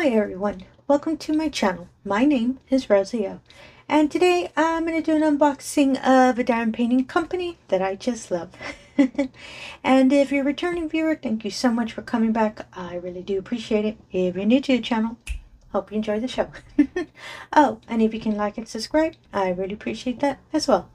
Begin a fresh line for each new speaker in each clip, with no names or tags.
Hi everyone, welcome to my channel. My name is Rosio and today I'm going to do an unboxing of a diamond painting company that I just love. and if you're a returning viewer, thank you so much for coming back. I really do appreciate it. If you're new to the channel, hope you enjoy the show. oh, and if you can like and subscribe, I really appreciate that as well.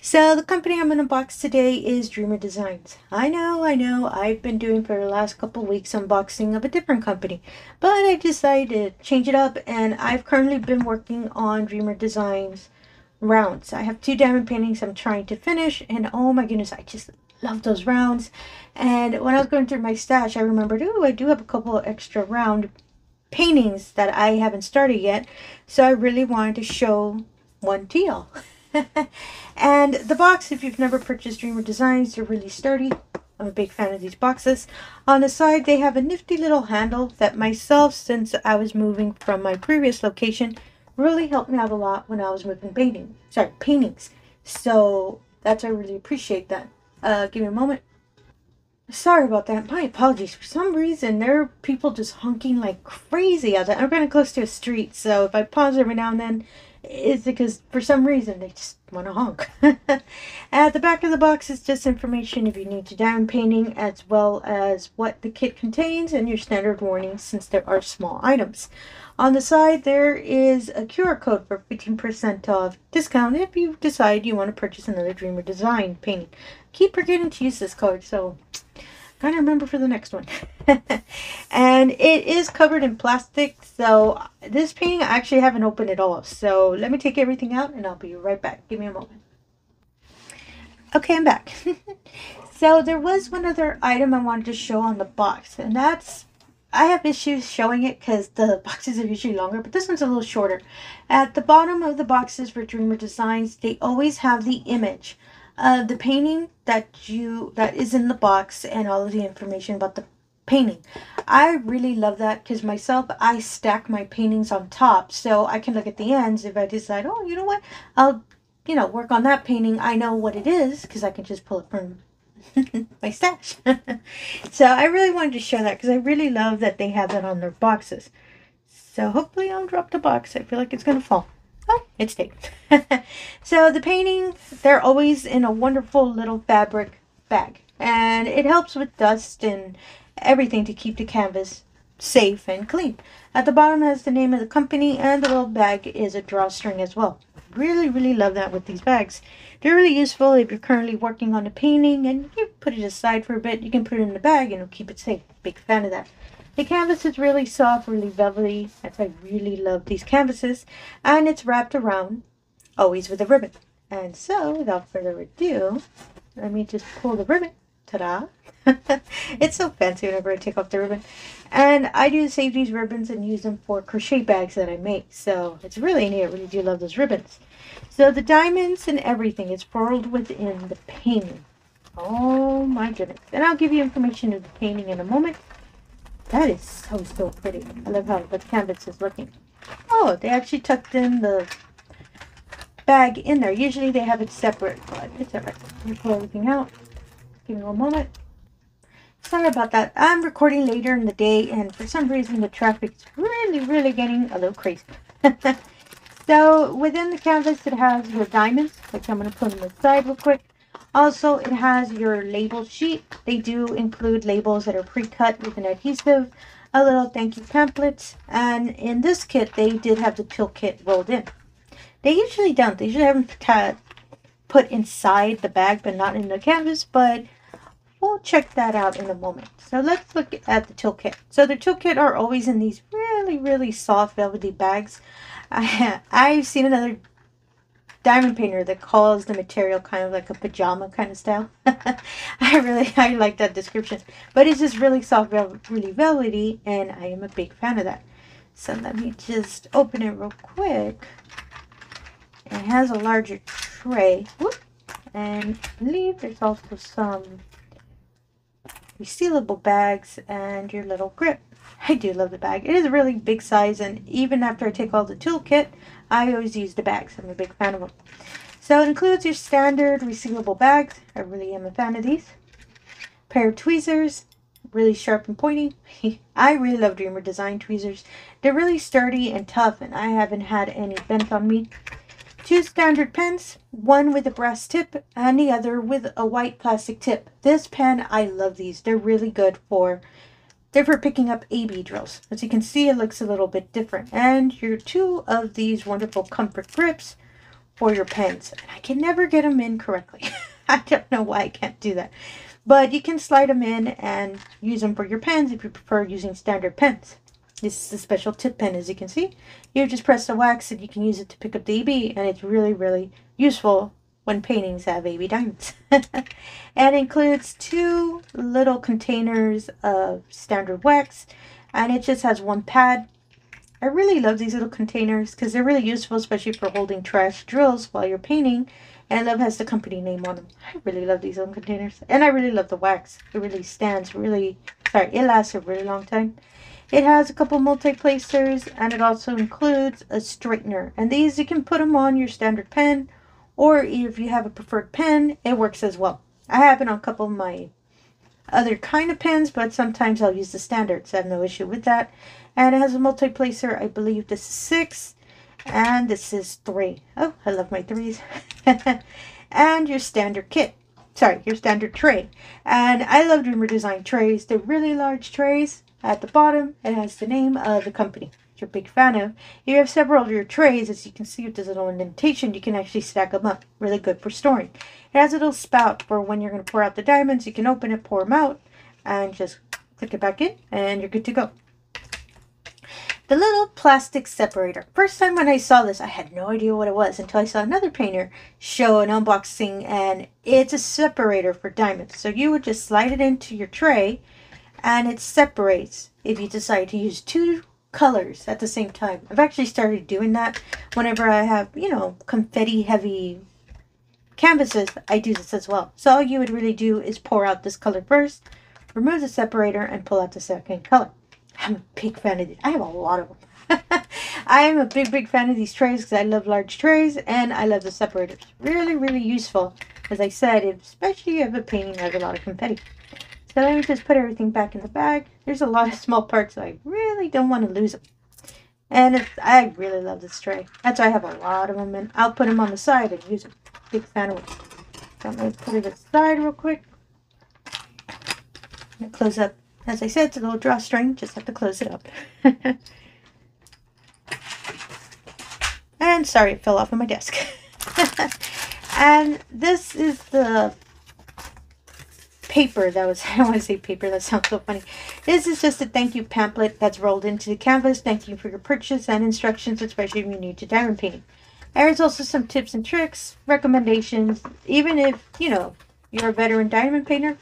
So the company I'm going to unbox today is Dreamer Designs. I know, I know, I've been doing for the last couple weeks unboxing of a different company, but I decided to change it up and I've currently been working on Dreamer Designs rounds. I have two diamond paintings I'm trying to finish and oh my goodness, I just love those rounds. And when I was going through my stash, I remembered, oh, I do have a couple extra round paintings that I haven't started yet. So I really wanted to show one to y'all. and the box, if you've never purchased Dreamer Designs, they're really sturdy. I'm a big fan of these boxes. On the side, they have a nifty little handle that myself, since I was moving from my previous location, really helped me out a lot when I was moving painting. Sorry, paintings. So that's I really appreciate that. Uh, give me a moment. Sorry about that. My apologies. For some reason, there are people just honking like crazy out there. I'm kind of close to a street, so if I pause every now and then, is because for some reason they just want to honk. At the back of the box is just information if you need to down painting as well as what the kit contains and your standard warnings since there are small items. On the side there is a QR code for 15% off discount if you decide you want to purchase another Dreamer Design painting. Keep forgetting to use this code so Gotta remember for the next one. and it is covered in plastic. So this painting, I actually haven't opened at all. So let me take everything out and I'll be right back. Give me a moment. Okay, I'm back. so there was one other item I wanted to show on the box. And that's, I have issues showing it because the boxes are usually longer. But this one's a little shorter. At the bottom of the boxes for Dreamer Designs, they always have the image uh, the painting that you that is in the box and all of the information about the painting. I really love that because myself, I stack my paintings on top so I can look at the ends if I decide, oh, you know what, I'll, you know, work on that painting. I know what it is because I can just pull it from my stash. so I really wanted to show that because I really love that they have that on their boxes. So hopefully I'll drop the box. I feel like it's going to fall. It's taped. so the painting, they're always in a wonderful little fabric bag. And it helps with dust and everything to keep the canvas safe and clean. At the bottom has the name of the company and the little bag is a drawstring as well. Really, really love that with these bags. They're really useful if you're currently working on a painting and you put it aside for a bit. You can put it in the bag and it'll keep it safe. Big fan of that. The canvas is really soft, really velvety. That's why I really love these canvases. And it's wrapped around, always with a ribbon. And so, without further ado, let me just pull the ribbon. Ta-da! it's so fancy whenever I take off the ribbon. And I do save these ribbons and use them for crochet bags that I make. So it's really neat. I really do love those ribbons. So the diamonds and everything is furled within the painting. Oh my goodness. And I'll give you information of the painting in a moment. That is so, so pretty. I love how the canvas is looking. Oh, they actually tucked in the bag in there. Usually they have it separate, but it's alright. Me pull everything out. Give me one moment. Sorry about that. I'm recording later in the day, and for some reason the traffic's really, really getting a little crazy. so within the canvas, it has your diamonds, which I'm going to put on the side real quick. Also, it has your label sheet. They do include labels that are pre-cut with an adhesive, a little thank you pamphlet, and in this kit, they did have the pill kit rolled in. They usually don't. They usually have them put inside the bag, but not in the canvas, but we'll check that out in a moment. So let's look at the tool kit. So the tool kit are always in these really, really soft velvety bags. I, I've seen another diamond painter that calls the material kind of like a pajama kind of style. I really I like that description. But it's just really soft, really velvety, and I am a big fan of that. So let me just open it real quick. It has a larger tray. Whoop. And I believe there's also some resealable bags and your little grip. I do love the bag. It is a really big size, and even after I take all the toolkit, I always use the bags. I'm a big fan of them. So it includes your standard resealable bags. I really am a fan of these. Pair of tweezers, really sharp and pointy. I really love Dreamer Design tweezers. They're really sturdy and tough, and I haven't had any bent on me. Two standard pens, one with a brass tip and the other with a white plastic tip. This pen, I love these. They're really good for they're for picking up AB drills. As you can see, it looks a little bit different. And your two of these wonderful comfort grips for your pens. And I can never get them in correctly. I don't know why I can't do that. But you can slide them in and use them for your pens if you prefer using standard pens. This is a special tip pen, as you can see. You just press the wax and you can use it to pick up the AB, and it's really, really useful when paintings have AB diamonds. and includes two little containers of standard wax, and it just has one pad. I really love these little containers because they're really useful, especially for holding trash drills while you're painting. And I love has the company name on them. I really love these little containers. And I really love the wax. It really stands really, sorry, it lasts a really long time. It has a couple multi-placers and it also includes a straightener. And these you can put them on your standard pen or if you have a preferred pen, it works as well. I have it on a couple of my other kind of pens, but sometimes I'll use the standards. I have no issue with that. And it has a multi-placer. I believe this is six and this is three. Oh, I love my threes. and your standard kit sorry, your standard tray. And I love Dreamer Design trays. They're really large trays. At the bottom, it has the name of the company you're a big fan of. You have several of your trays, as you can see with this little indentation, you can actually stack them up. Really good for storing. It has a little spout for when you're going to pour out the diamonds. You can open it, pour them out, and just click it back in, and you're good to go. The little plastic separator. First time when I saw this, I had no idea what it was until I saw another painter show an unboxing, and it's a separator for diamonds. So you would just slide it into your tray, and it separates if you decide to use two colors at the same time. I've actually started doing that whenever I have, you know, confetti heavy canvases. I do this as well. So all you would really do is pour out this color first, remove the separator, and pull out the second color. I'm a big fan of these. I have a lot of them. I am a big, big fan of these trays because I love large trays and I love the separators. Really, really useful. As I said, especially if a painting has a lot of confetti. So let me just put everything back in the bag. There's a lot of small parts, so I really don't want to lose them. And I really love this tray. That's why I have a lot of them, and I'll put them on the side and use them. Big fan of it. So I'm going to put it aside real quick. close up. As I said, it's a little drawstring. Just have to close it up. and sorry, it fell off of my desk. and this is the paper that was, I don't want to say paper, that sounds so funny. This is just a thank you pamphlet that's rolled into the canvas. Thank you for your purchase and instructions, especially if you're new to diamond painting. There's also some tips and tricks, recommendations, even if, you know, you're a veteran diamond painter.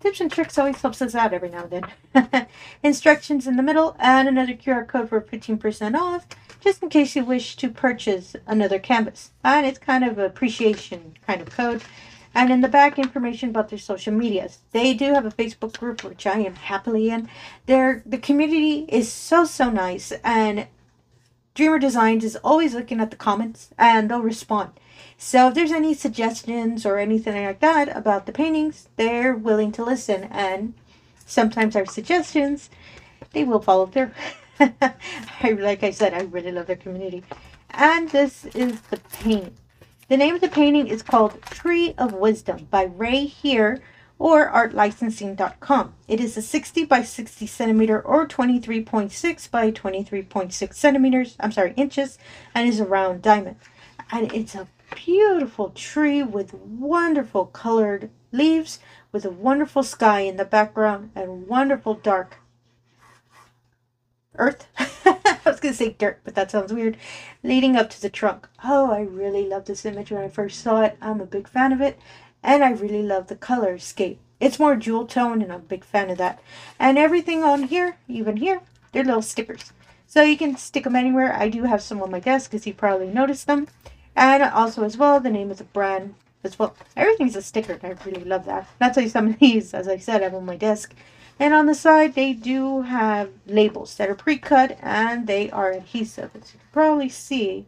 Tips and tricks always helps us out every now and then. Instructions in the middle and another QR code for 15% off, just in case you wish to purchase another canvas. And it's kind of appreciation kind of code. And in the back, information about their social medias. They do have a Facebook group, which I am happily in. Their the community is so so nice, and Dreamer Designs is always looking at the comments, and they'll respond. So if there's any suggestions or anything like that about the paintings, they're willing to listen, and sometimes our suggestions, they will follow through. Like I said, I really love their community. And this is the paint. The name of the painting is called Tree of Wisdom by Ray Here or artlicensing.com. It is a 60 by 60 centimeter or 23.6 by 23.6 centimeters, I'm sorry, inches, and is a round diamond. And it's a beautiful tree with wonderful colored leaves, with a wonderful sky in the background, and wonderful dark earth. I was going to say dirt, but that sounds weird. Leading up to the trunk. Oh, I really love this image when I first saw it. I'm a big fan of it. And I really love the color scape. It's more jewel tone, and I'm a big fan of that. And everything on here, even here, they're little stickers. So you can stick them anywhere. I do have some on my desk, as you probably noticed them. And also, as well, the name of the brand as well. Everything's a sticker. And I really love that. That's why some of these, as I said, I have on my desk. And on the side, they do have labels that are pre-cut and they are adhesive. As you can probably see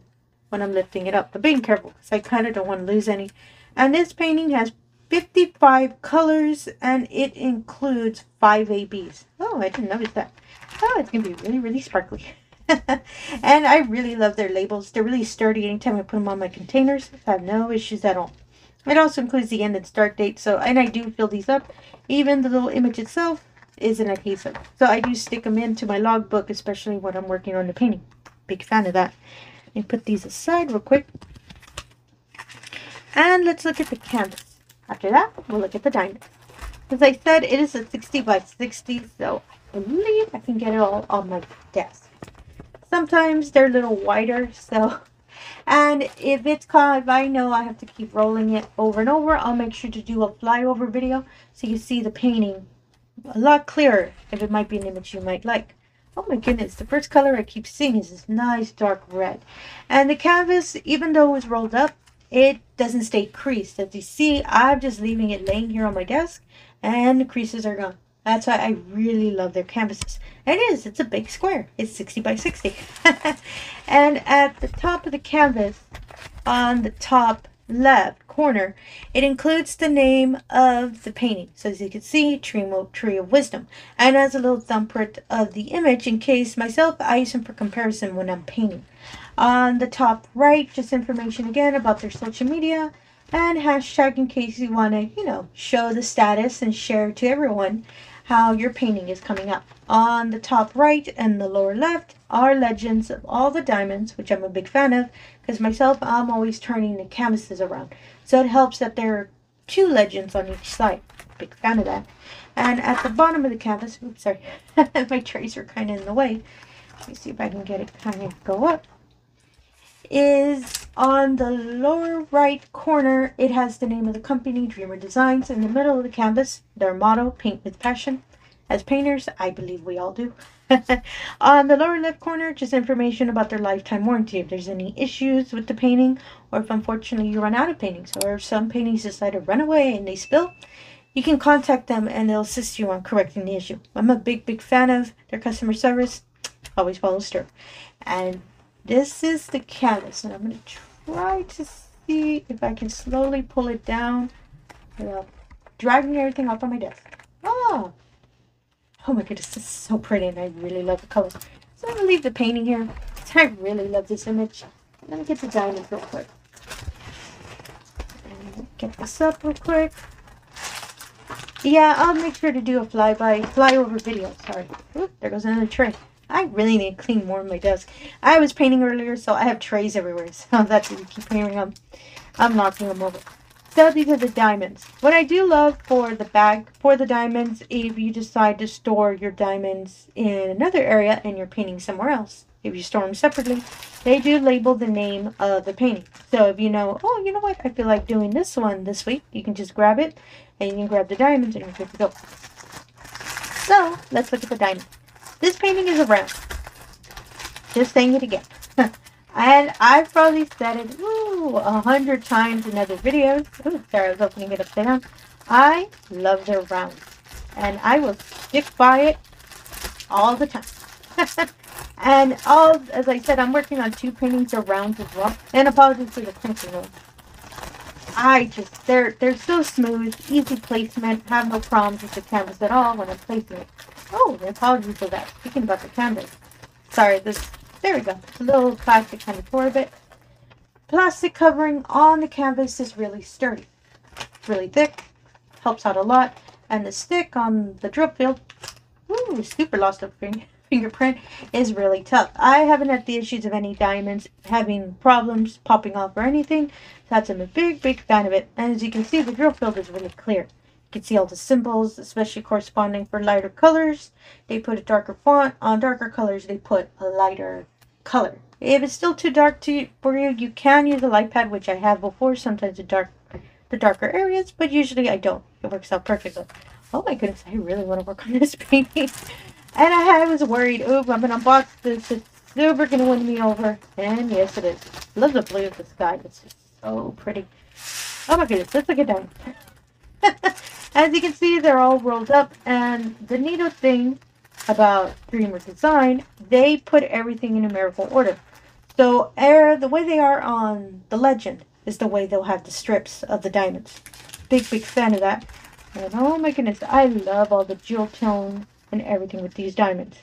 when I'm lifting it up. But being careful because I kind of don't want to lose any. And this painting has 55 colors and it includes 5 ABs. Oh, I didn't notice that. Oh, it's going to be really, really sparkly. and I really love their labels. They're really sturdy anytime I put them on my containers. I have no issues at all. It also includes the end and start date. So, and I do fill these up. Even the little image itself is an adhesive. So I do stick them into my logbook, especially when I'm working on the painting. Big fan of that. Me put these aside real quick. And let's look at the canvas. After that, we'll look at the diamond. As I said, it is a 60 by 60, so I believe I can get it all on my desk. Sometimes they're a little wider, so... And if it's caught, if I know I have to keep rolling it over and over, I'll make sure to do a flyover video so you see the painting a lot clearer if it might be an image you might like. Oh my goodness, the first color I keep seeing is this nice dark red. And the canvas, even though it was rolled up, it doesn't stay creased. As you see, I'm just leaving it laying here on my desk and the creases are gone. That's why I really love their canvases. It is, it's a big square. It's 60 by 60. and at the top of the canvas, on the top left corner, it includes the name of the painting. So as you can see, Tree, Tree of Wisdom. And as a little thumbprint of the image in case myself, I use them for comparison when I'm painting. On the top right, just information again about their social media and hashtag in case you want to, you know, show the status and share to everyone how your painting is coming up. On the top right and the lower left are legends of all the diamonds, which I'm a big fan of because myself, I'm always turning the canvases around. So it helps that there are two legends on each side. Big fan of that. And at the bottom of the canvas, oops, sorry, my trays are kind of in the way. Let me see if I can get it kind of go up is on the lower right corner. It has the name of the company, Dreamer Designs. In the middle of the canvas, their motto, Paint with Passion. As painters, I believe we all do. on the lower left corner, just information about their lifetime warranty. If there's any issues with the painting, or if unfortunately you run out of paintings, or if some paintings decide to run away and they spill, you can contact them and they'll assist you on correcting the issue. I'm a big, big fan of their customer service. Always follows through. And this is the canvas, and I'm going to try to see if I can slowly pull it down without dragging everything off on my desk. Oh! Oh my goodness, this is so pretty, and I really love the colors. So I'm going to leave the painting here. because I really love this image. Let me get the diamonds real quick. Get this up real quick. Yeah, I'll make sure to do a flyby, flyover video. Sorry. Ooh, there goes another tray. I really need to clean more of my desk. I was painting earlier, so I have trays everywhere. So that's what you keep hearing them. I'm knocking them over. So these are the diamonds. What I do love for the bag for the diamonds, if you decide to store your diamonds in another area and you're painting somewhere else, if you store them separately, they do label the name of the painting. So if you know, oh, you know what, I feel like doing this one this week, you can just grab it and you can grab the diamonds and you're good to go. So let's look at the diamonds. This painting is a round. Just saying it again. and I've probably said it a hundred times in other videos. Ooh, sorry, I was opening it upside down. I love their rounds. And I will stick by it all the time. and all, as I said, I'm working on two paintings of rounds as well. And apologies for the clinking noise. I just, they're, they're so smooth, easy placement, have no problems with the canvas at all when I'm placing it. Oh, apologies for that. Speaking about the canvas. Sorry, this, there we go. A little plastic kind of tore a bit. Plastic covering on the canvas is really sturdy. It's really thick, helps out a lot. And the stick on the drill field, ooh, super lost a fingerprint, is really tough. I haven't had the issues of any diamonds having problems popping off or anything. That's I'm a big, big fan of it. And as you can see, the drill field is really clear. You can see all the symbols, especially corresponding for lighter colors. They put a darker font. On darker colors, they put a lighter color. If it's still too dark to, for you, you can use a light pad, which I have before, sometimes the dark, the darker areas, but usually I don't. It works out perfectly. Oh my goodness, I really want to work on this painting. And I was worried, oh, I'm going to unbox this. It's super going to win me over. And yes, it is. love the blue of the sky. It's so pretty. Oh my goodness, let's look at that. As you can see, they're all rolled up. And the neato thing about Dreamer Design, they put everything in numerical order. So er, the way they are on the legend is the way they'll have the strips of the diamonds. big, big fan of that. And oh my goodness, I love all the jewel tone and everything with these diamonds.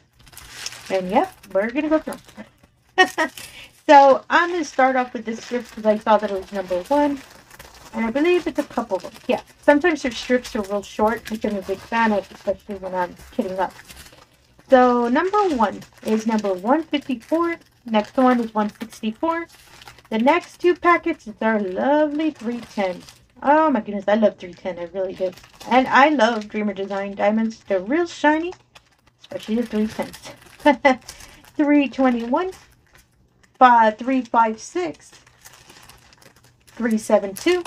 And yep, we're gonna go through. so I'm gonna start off with this strip because I saw that it was number one. And I believe it's a couple of them. Yeah, sometimes their strips are real short, which I'm a big fan of, especially when I'm kitting up. So number one is number 154. Next one is 164. The next two packets is our lovely 310. Oh my goodness, I love 310. I really do. And I love Dreamer Design diamonds. They're real shiny, especially the 310s. 321, 5, 356, 372,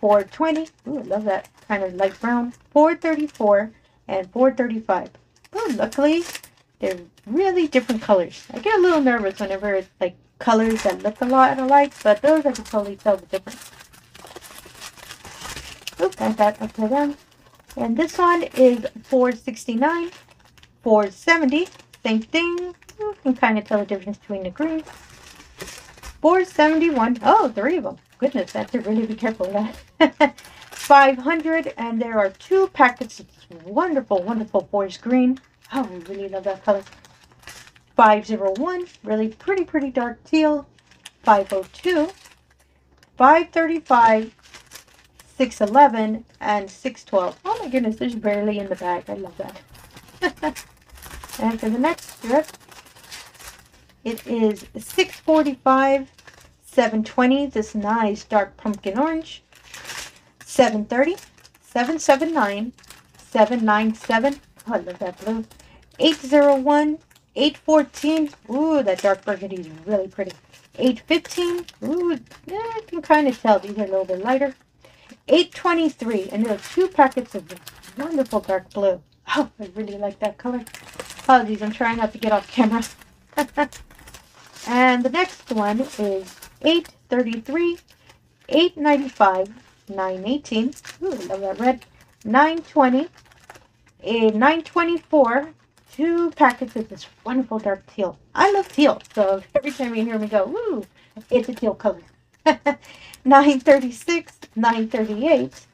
420. Ooh, I love that kind of light brown. 434 and 435. Oh, luckily, they're really different colors. I get a little nervous whenever it's like colors that look a lot alike, but those I can totally tell the difference. Oops, got that upside down. And this one is 469, 470, same thing. You can kind of tell the difference between the green. 471, oh, three of them. Goodness, I have to really be careful of that. 500, and there are two packets of wonderful, wonderful forest green. Oh, I really love that color. 501, really pretty, pretty dark teal. 502, 535, 611, and 612. Oh my goodness, there's barely in the bag. I love that. and for the next strip, it is 645, 720, this nice dark pumpkin orange. 730, 779, 797. Oh, I love that blue. 801, 814. Ooh, that dark burgundy is really pretty. 815. Ooh, yeah, I can kind of tell these are a little bit lighter. 823. And there are two packets of this wonderful dark blue. Oh, I really like that color. Apologies, I'm trying not to get off camera. and the next one is 833, 895, 918. Ooh, I love that red. 920, a 924, two packets of this wonderful dark teal. I love teal, so every time you hear me go, ooh, it's a teal color. 936, 938,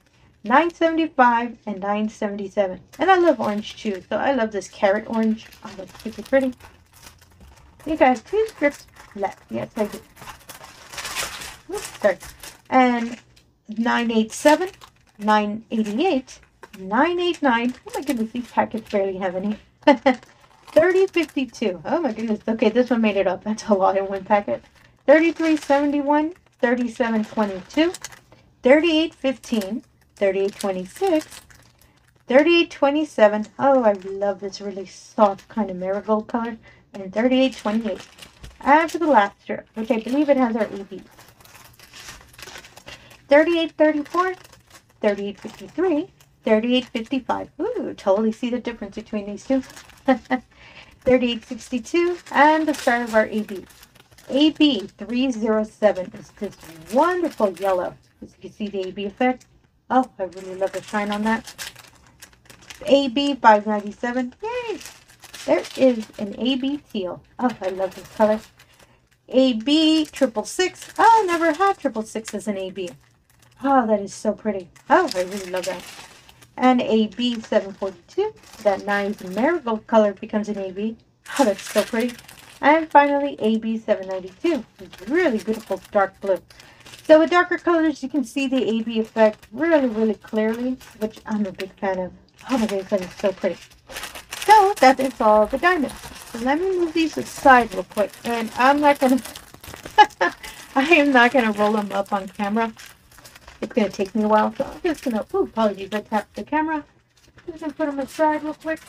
975, and 977. And I love orange too, so I love this carrot orange. Oh, that's super pretty. You guys, two strips left. Yes, I do. Oops, sorry. And 987, 988, 989. Oh my goodness, these packets barely have any. 3052. Oh my goodness. Okay, this one made it up. That's a lot in one packet. 3371, 3722, 3827. Oh, I love this really soft kind of marigold color. And 3828. After the last strip, which I believe it has our AB. 3834, 3853, 3855. Ooh, totally see the difference between these two. 3862 and the start of our AB. AB307 is this wonderful yellow. As you can see the AB effect. Oh, I really love the shine on that. AB597. Yay! There is an AB teal. Oh, I love this color. AB triple six. Oh, I never had triple six as an AB. Oh, that is so pretty. Oh, I really love that. And AB 742. That nice marigold color becomes an AB. Oh, that's so pretty. And finally, AB792. Really beautiful dark blue. So with darker colors, you can see the AB effect really, really clearly, which I'm a big fan of. Oh my goodness, that is so pretty. So that is all the diamonds. So let me move these aside real quick. And I'm not going to, I am not going to roll them up on camera. It's going to take me a while, so I'm just going to, ooh, apologies, I tapped the camera. Just going to put them aside real quick.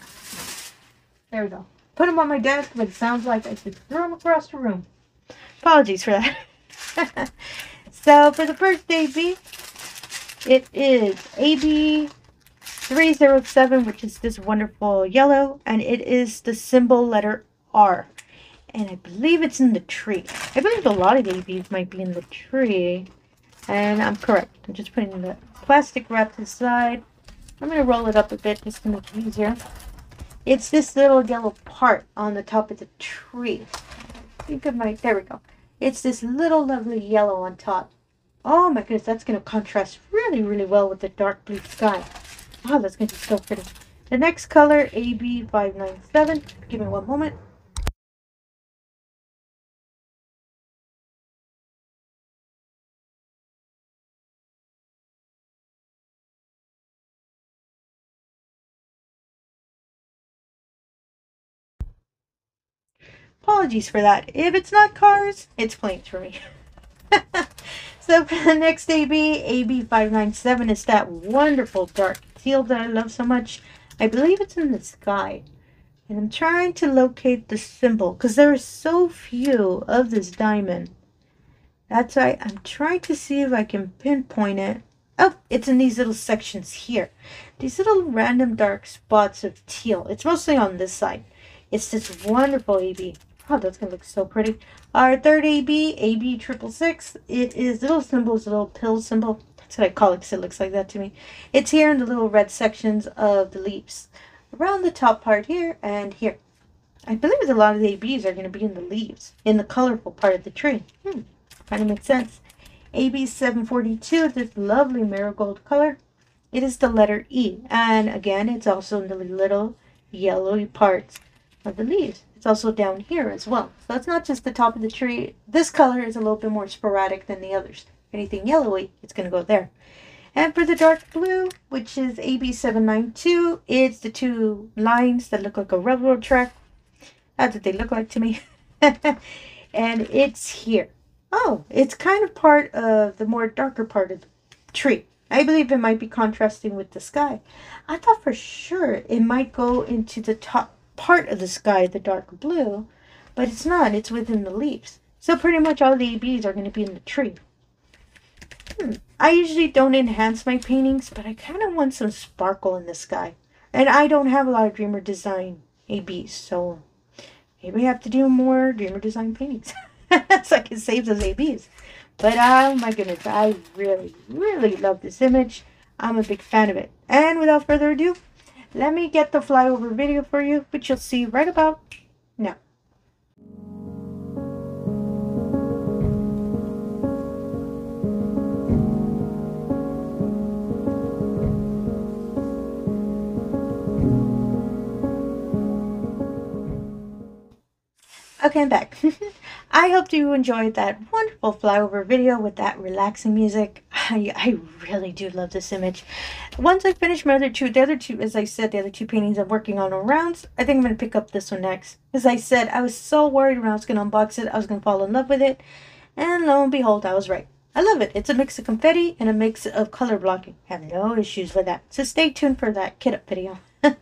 There we go. Put them on my desk, but it sounds like I should throw them across the room. Apologies for that. so for the first AB, it is AB 307, which is this wonderful yellow, and it is the symbol letter R. And I believe it's in the tree. I believe a lot of ABs might be in the tree. And I'm correct. I'm just putting the plastic wrap to the side. I'm going to roll it up a bit just to make it easier. It's this little yellow part on the top of the tree. Think of my, there we go. It's this little lovely yellow on top. Oh my goodness, that's going to contrast really, really well with the dark blue sky. Wow, that's going to be so pretty. The next color, AB597. Give me one moment. Apologies for that. If it's not cars, it's planes for me. so for the next AB, AB597 is that wonderful dark teal that I love so much. I believe it's in the sky. And I'm trying to locate the symbol because there are so few of this diamond. That's why I'm trying to see if I can pinpoint it. Oh, it's in these little sections here. These little random dark spots of teal. It's mostly on this side. It's this wonderful AB. Oh, that's going to look so pretty. Our third AB, AB triple six. It is little symbols, little pill symbol. That's what I call it because it looks like that to me. It's here in the little red sections of the leaves. Around the top part here and here. I believe a lot of the ABs are going to be in the leaves, in the colorful part of the tree. Hmm, kind of makes sense. AB 742, this lovely marigold color. It is the letter E, and again, it's also in the little yellowy parts of the leaves. It's also down here as well. So it's not just the top of the tree. This color is a little bit more sporadic than the others. Anything yellowy, it's going to go there. And for the dark blue, which is AB792, it's the two lines that look like a railroad track. That's what they look like to me. and it's here. Oh, it's kind of part of the more darker part of the tree. I believe it might be contrasting with the sky. I thought for sure it might go into the top part of the sky, the dark blue, but it's not. It's within the leaves. So pretty much all the ABs are going to be in the tree. Hmm. I usually don't enhance my paintings, but I kind of want some sparkle in the sky. And I don't have a lot of Dreamer Design ABs, so maybe I have to do more Dreamer Design paintings. so I can save those ABs. But oh my goodness, I really, really love this image. I'm a big fan of it. And without further ado, let me get the flyover video for you, which you'll see right about now. Okay, I'm back. I hope you enjoyed that wonderful flyover video with that relaxing music. I, I really do love this image. Once I finish my other two, the other two, as I said, the other two paintings I'm working on on rounds, I think I'm going to pick up this one next. As I said, I was so worried when I was going to unbox it, I was going to fall in love with it. And lo and behold, I was right. I love it. It's a mix of confetti and a mix of color blocking. I have no issues with that. So stay tuned for that kit up video.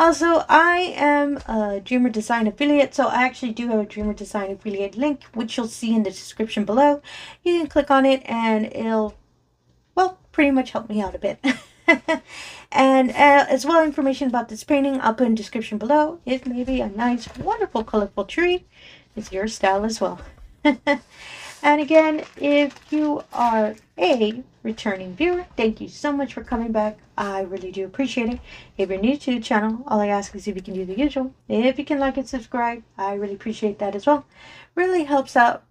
also, I am a Dreamer Design affiliate, so I actually do have a Dreamer Design affiliate link, which you'll see in the description below. You can click on it and it'll, well, pretty much help me out a bit. and uh, as well information about this painting, I'll put in description below. It may be a nice, wonderful, colorful tree. It's your style as well. and again, if you are a returning viewer, thank you so much for coming back. I really do appreciate it. If you're new to the channel, all I ask is if you can do the usual. If you can like and subscribe, I really appreciate that as well. Really helps out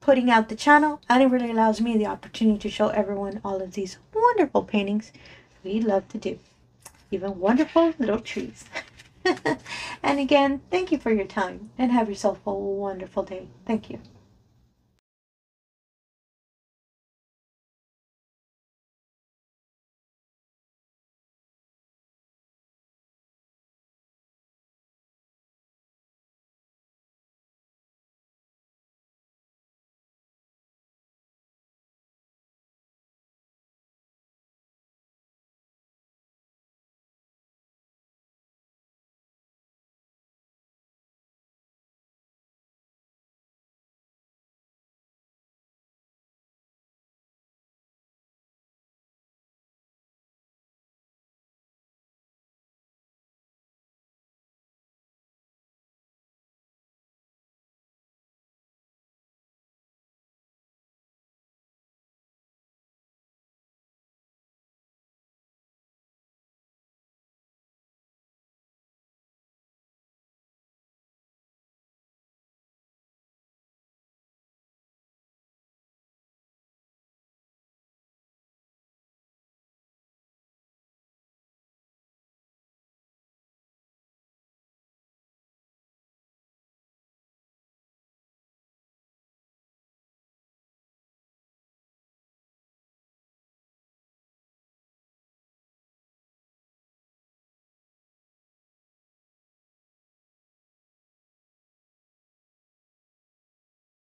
putting out the channel and it really allows me the opportunity to show everyone all of these wonderful paintings we love to do. Even wonderful little trees. and again, thank you for your time and have yourself a wonderful day. Thank you.